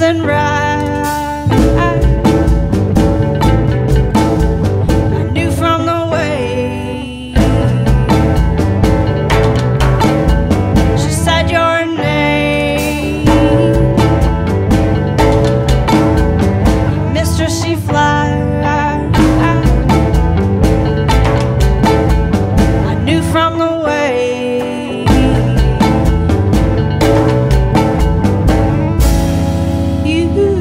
and rise. you.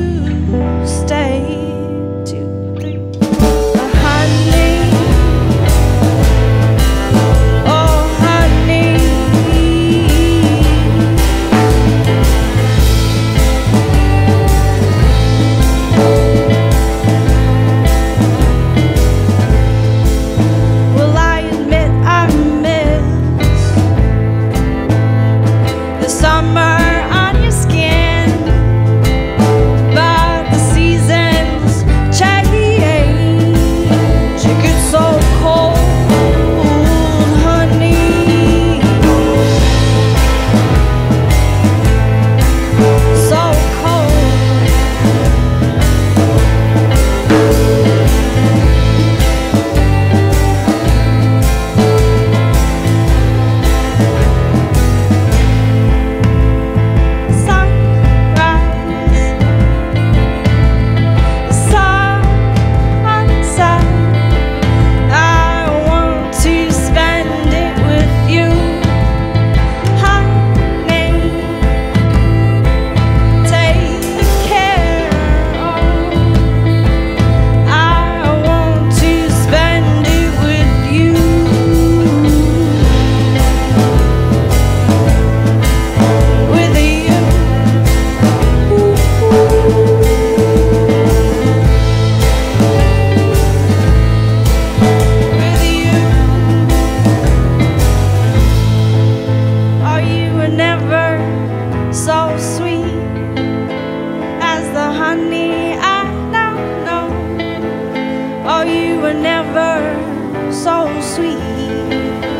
you were never so sweet.